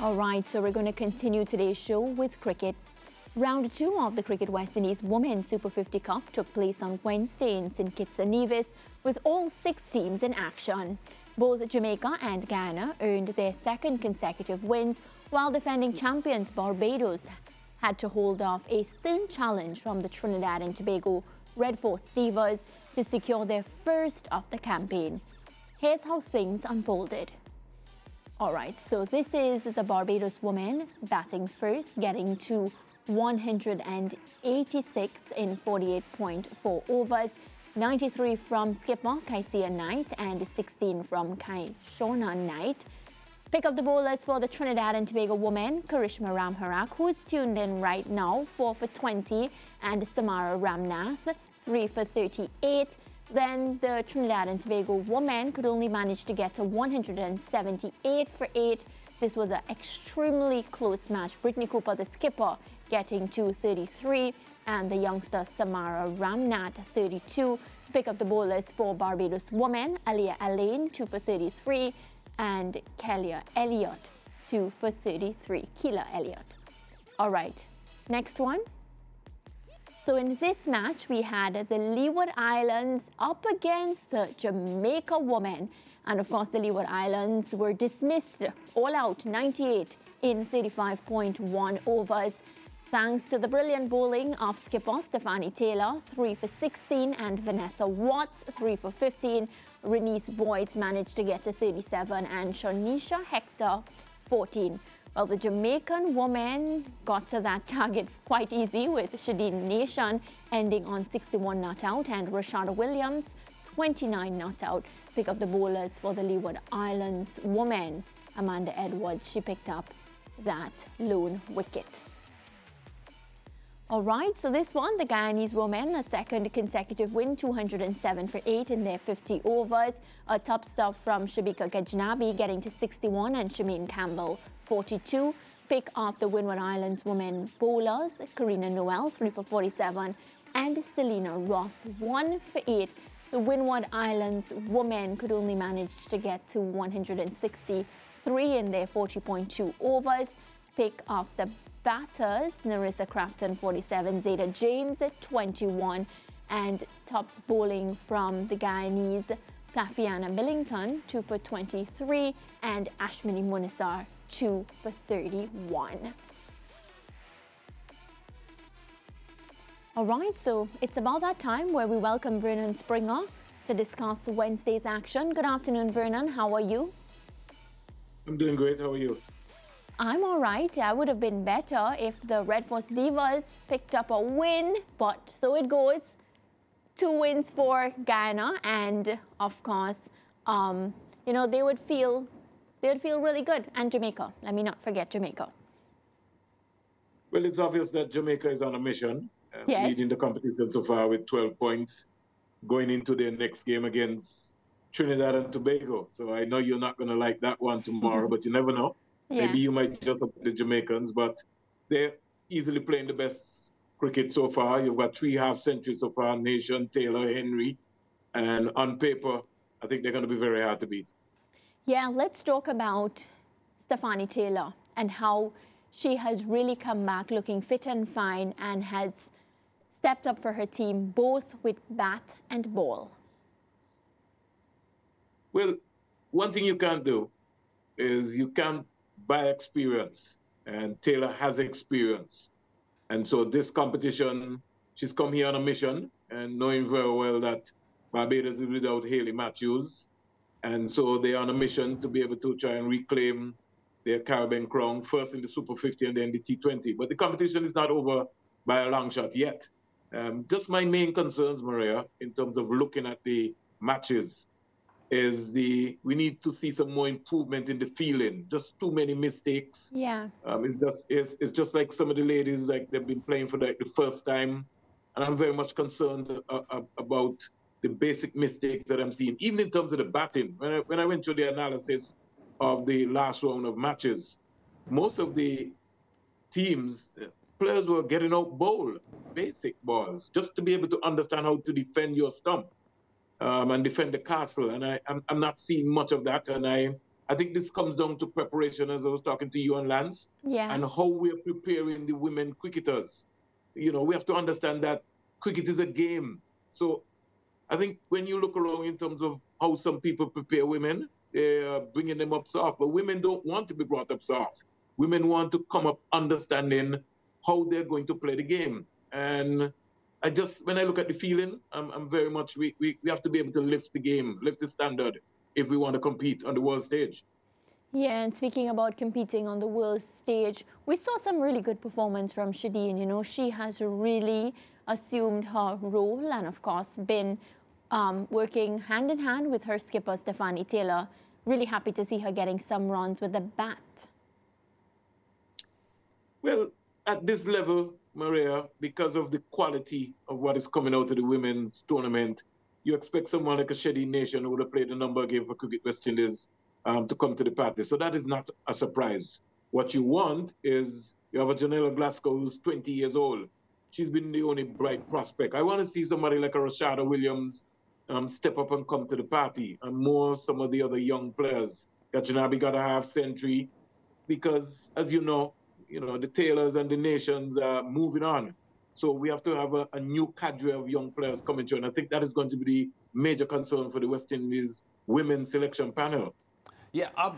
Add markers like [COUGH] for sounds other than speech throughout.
All right, so we're going to continue today's show with cricket. Round two of the Cricket West Indies Women's Super 50 Cup took place on Wednesday in St. Kitts and Nevis with all six teams in action. Both Jamaica and Guyana earned their second consecutive wins, while defending champions Barbados had to hold off a stern challenge from the Trinidad and Tobago Red Force Divas to secure their first of the campaign. Here's how things unfolded. All right, so this is the Barbados woman batting first, getting to 186 in 48.4 overs, 93 from skipper Kycia Knight and 16 from Kyshona Knight. Pick up the bowlers for the Trinidad and Tobago woman, Karishma Ramharack, who's tuned in right now, 4 for 20, and Samara Ramnath, 3 for 38. Then the Trinidad and Tobago woman could only manage to get to 178 for 8. This was an extremely close match. Britney Cooper, the skipper, getting to 33, and the youngster Samara Ramnath, 32. Pick up the bowlers for Barbados women, Aaliyah Alleyne, 2 for 33, and Kelia Elliott, 2 for 33. Keila Elliott. All right, next one. So in this match, we had the Leeward Islands up against the Jamaica women. And of course, the Leeward Islands were dismissed all out 98 in 35.1 overs. Thanks to the brilliant bowling of skipper Stephanie Taylor, 3 for 16, and Vanessa Watts, 3 for 15. Renice Boyce managed to get to 37, and Shanisha Hector, 14. Well, the Jamaican woman got to that target quite easy with Chedean Nation ending on 61 not out and Rashada Williams 29 not out. Pick up the bowlers for the Leeward Islands woman. Amanda Edwards, she picked up that lone wicket. All right, so this one, the Guyanese women, a second consecutive win, 207 for 8 in their 50 overs. A top stuff from Shabika Gajnabi getting to 61 and Shemaine Campbelle 42. Pick up the Windward Islands women bowlers, Karina Noel, 3 for 47, and Selena Ross, 1 for 8. The Windward Islands women could only manage to get to 163 in their 40.2 overs. Pick off the batters, Nerissa Crafton, 47, Zaida James, 21, and top bowling from the Guyanese, Plaffiana Millington, 2 for 23, and Ashmini Munisar, 2 for 31. All right, so it's about that time where we welcome Vernon Springer to discuss Wednesday's action. Good afternoon, Vernon. How are you? I'm doing great. How are you? I'm all right. I would have been better if the Red Force Divas picked up a win, but so it goes. Two wins for Guyana, and of course, um, you know, they would feel they would feel really good. And Jamaica. Let me not forget Jamaica. Well, it's obvious that Jamaica is on a mission, uh, yes. leading the competition so far with 12 points, going into their next game against Trinidad and Tobago. So I know you're not going to like that one tomorrow, but you never know. Yeah. Maybe you might just the Jamaicans, but they're easily playing the best cricket so far. You've got three half centuries so far Nation, Taylor, Henry. And on paper, I think they're going to be very hard to beat. Yeah, let's talk about Stephanie Taylor and how she has really come back looking fit and fine and has stepped up for her team both with bat and ball. Well, one thing you can't do is you can't buy experience, and Taylor has experience. And so this competition, she's come here on a mission and knowing very well that Barbados is without Hayley Matthews, and so they're on a mission to be able to try and reclaim their Caribbean crown, first in the Super 50 and then the T20. But the competition is not over by a long shot yet. Um, just my main concerns, Maria, in terms of looking at the matches, is the we need to see some more improvement in the feeling. Just too many mistakes. Yeah. Um, it's just it's, it's just like some of the ladies like they've been playing for like the first time, and I'm very much concerned uh, uh, about the basic mistakes that I'm seeing, even in terms of the batting. When I, when I went through the analysis of the last round of matches, most of the teams, players were getting out bowl, basic balls, just to be able to understand how to defend your stump um, and defend the castle. And I, I'm, I'm not seeing much of that. And I, I think this comes down to preparation, as I was talking to you and Lance, yeah. and how we're preparing the women cricketers. You know, we have to understand that cricket is a game. So I think when you look around in terms of how some people prepare women, they're bringing them up soft, but women don't want to be brought up soft. Women want to come up understanding how they're going to play the game. And I just, when I look at the feeling, I'm, I'm very much, we, we, we have to be able to lift the game, lift the standard if we want to compete on the world stage. Yeah, and speaking about competing on the world stage, we saw some really good performance from Chedean. You know, she has really assumed her role and, of course, been um, working hand in hand with her skipper, Stephanie Taylor. Really happy to see her getting some runs with the bat. Well, at this level, Maria, because of the quality of what is coming out of the women's tournament, you expect someone like a Shady Nation who would have played a number of games for Cricket West Indies um, to come to the party. So that is not a surprise. What you want is you have a Jannillea Glasgow who's 20 years old. She's been the only bright prospect. I want to see somebody like a Rashada Williams um, step up and come to the party, and more some of the other young players. Gajnabi got a half century because, as you know, you know the Taylors and the nations are moving on. So we have to have a, a, new cadre of young players coming through. And I think that is going to be the major concern for the West Indies women's selection panel. Yeah, uh,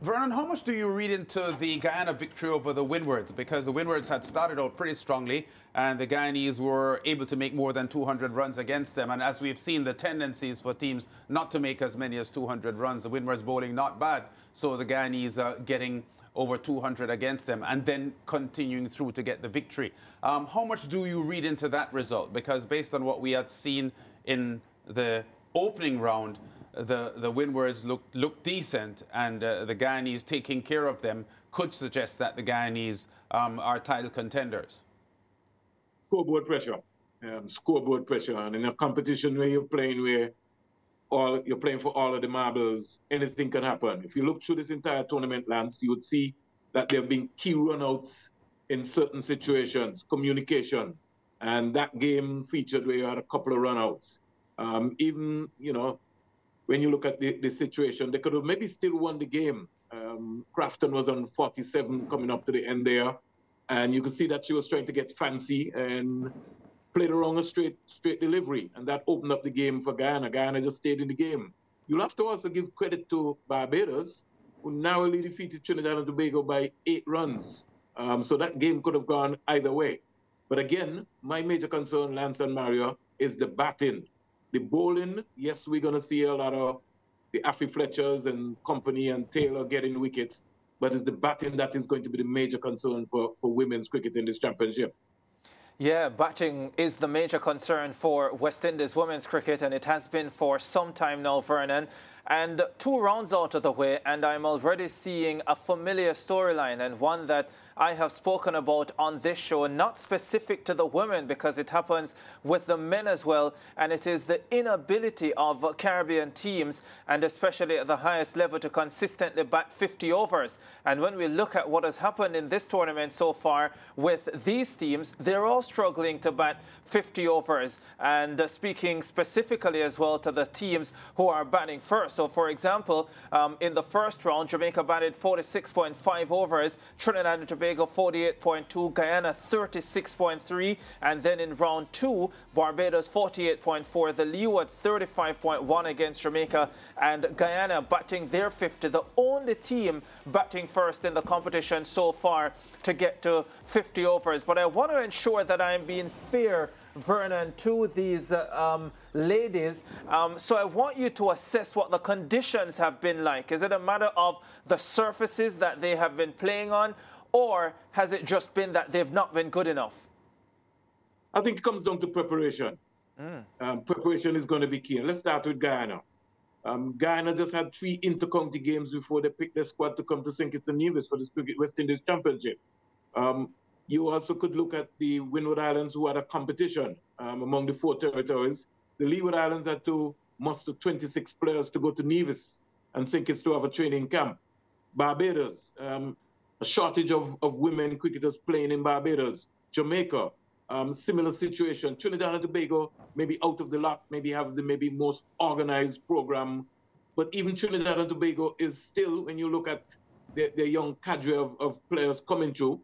Vernon, how much do you read into the Guyana victory over the Windwards? Because the Windwards had started out pretty strongly, and the Guyanese were able to make more than 200 runs against them. And as we've seen, the tendencies for teams not to make as many as 200 runs, the Windwards bowling not bad, so the Guyanese are getting over 200 against them and then continuing through to get the victory. Um, how much do you read into that result? Because based on what we had seen in the opening round, the, the Windwards looked, looked decent and uh, the Guyanese taking care of them could suggest that the Guyanese um, are title contenders. Scoreboard pressure. Um, scoreboard pressure. And in a competition where you're playing where all you're playing for all of the marbles, anything can happen. If you look through this entire tournament, Lance, you would see that there have been key runouts in certain situations, communication. And that game featured where you had a couple of runouts. Um, even, you know, when you look at the, the situation, they could have maybe still won the game. Um, Crafton was on 47 coming up to the end there. And you could see that she was trying to get fancy and played around a straight straight delivery, and that opened up the game for Guyana. Guyana just stayed in the game. You'll have to also give credit to Barbados, who narrowly defeated Trinidad and Tobago by eight runs. Um, so that game could have gone either way. But again, my major concern, Lance and Mario, is the batting. The bowling, yes, we're going to see a lot of the Afy Fletchers and company and Taylor getting wickets, but it's the batting that is going to be the major concern for, for women's cricket in this championship. Yeah, batting is the major concern for West Indies women's cricket, and it has been for some time now, Vernon. And two rounds out of the way, and I'm already seeing a familiar storyline and one that I have spoken about on this show, not specific to the women because it happens with the men as well. And it is the inability of Caribbean teams, and especially at the highest level, to consistently bat 50 overs. And when we look at what has happened in this tournament so far with these teams, they're all struggling to bat 50 overs. And uh, speaking specifically as well to the teams who are batting first. So, for example, um, in the first round, Jamaica batted 46.5 overs, Trinidad and Tobago Tobago 48.2, Guyana 36.3, and then in round two, Barbados 48.4, the Leewards 35.1 against Jamaica, and Guyana batting their 50, the only team batting first in the competition so far to get to 50 overs. But I want to ensure that I'm being fair Vernon, to these uh, um, ladies. Um, so I want you to assess what the conditions have been like. Is it a matter of the surfaces that they have been playing on, or has it just been that they've not been good enough? I think it comes down to preparation. Mm. Um, preparation is going to be key. Let's start with Guyana. Um, Guyana just had three inter-county games before they picked their squad to come to St. Kitts and Nevis for the West Indies Championship. Um, you also could look at the Windward Islands, who had a competition um, among the four territories. the Leeward Islands had to muster 26 players to go to Nevis and St. Kitts to have a training camp. Barbados, um, a shortage of, of women cricketers playing in Barbados. Jamaica, um, similar situation. Trinidad and Tobago, maybe out of the lot, maybe have the maybe most organized program. But even Trinidad and Tobago is still, when you look at the, the young cadre of, of players coming through,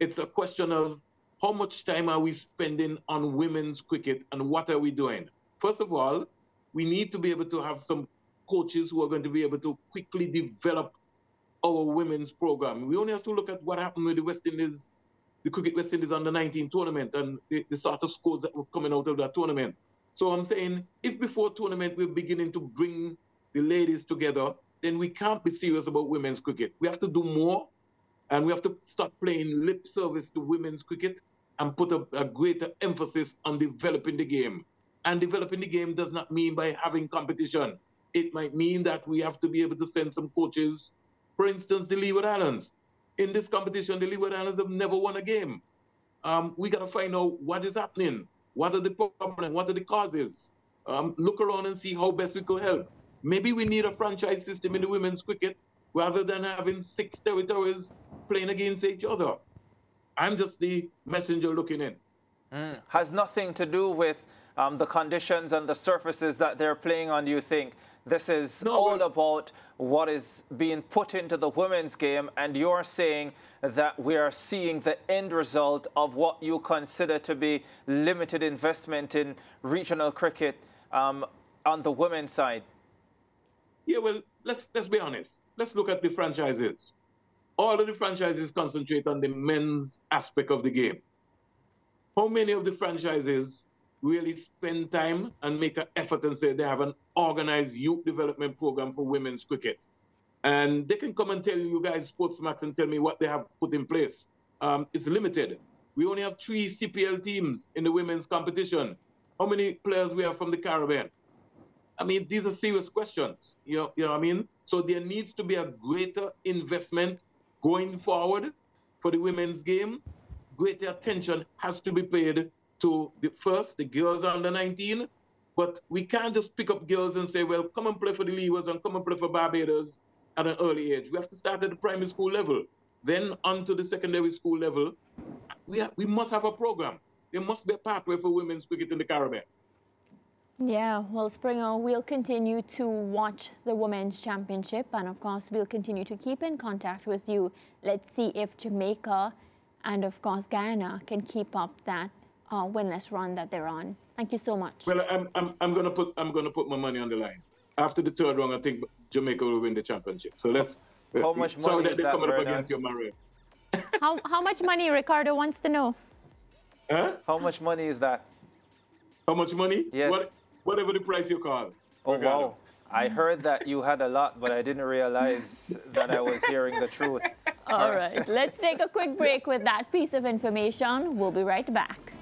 it's a question of how much time are we spending on women's cricket and what are we doing? First of all, we need to be able to have some coaches who are going to be able to quickly develop our women's program. We only have to look at what happened with the West Indies, the Cricket West Indies under 19 tournament and the, the sort of scores that were coming out of that tournament. So I'm saying if before tournament we're beginning to bring the ladies together, then we can't be serious about women's cricket. We have to do more and we have to start playing lip service to women's cricket and put a, a greater emphasis on developing the game. And developing the game does not mean by having competition. It might mean that we have to be able to send some coaches, for instance, the Leeward Islands. In this competition, the Leeward Islands have never won a game. Um, we got to find out what is happening, what are the problems, what are the causes. Um, look around and see how best we could help. Maybe we need a franchise system in the women's cricket rather than having six territories playing against each other. I'm just the messenger looking in. Mm. Has nothing to do with um, the conditions and the surfaces that they're playing on, you think? This is no, all about what is being put into the women's game, and you're saying that we are seeing the end result of what you consider to be limited investment in regional cricket um, on the women's side. Yeah, well, let's let's be honest. Let's look at the franchises. All of the franchises concentrate on the men's aspect of the game. How many of the franchises really spend time and make an effort and say they have an organized youth development program for women's cricket? And they can come and tell you guys, Sportsmax, and tell me what they have put in place. Um, it's limited. We only have three CPL teams in the women's competition. How many players we have from the Caribbean? I mean, these are serious questions. You know, you know what I mean? So there needs to be a greater investment going forward for the women's game. Greater attention has to be paid to the first, the girls under 19. But we can't just pick up girls and say, well, come and play for the Leewards and come and play for Barbados at an early age. We have to start at the primary school level, then on to the secondary school level. We, we must have a program. There must be a pathway for women's cricket in the Caribbean. Yeah, well, Springer, we'll continue to watch the Women's Championship and, of course, we'll continue to keep in contact with you. Let's see if Jamaica and, of course, Guyana can keep up that uh, winless run that they're on. Thank you so much. Well, I'm, I'm, I'm going to put I'm going to put my money on the line. After the third round, I think Jamaica will win the championship. So let's. How much money so that is that, coming up against your Mario. [LAUGHS] how, how much money, Ricardo wants to know? Huh? How much money is that? How much money? Yes. What, whatever the price you call. Oh, wow. I heard that you had a lot, but I didn't realize that I was hearing the truth. [LAUGHS] All right. Let's take a quick break with that piece of information. We'll be right back.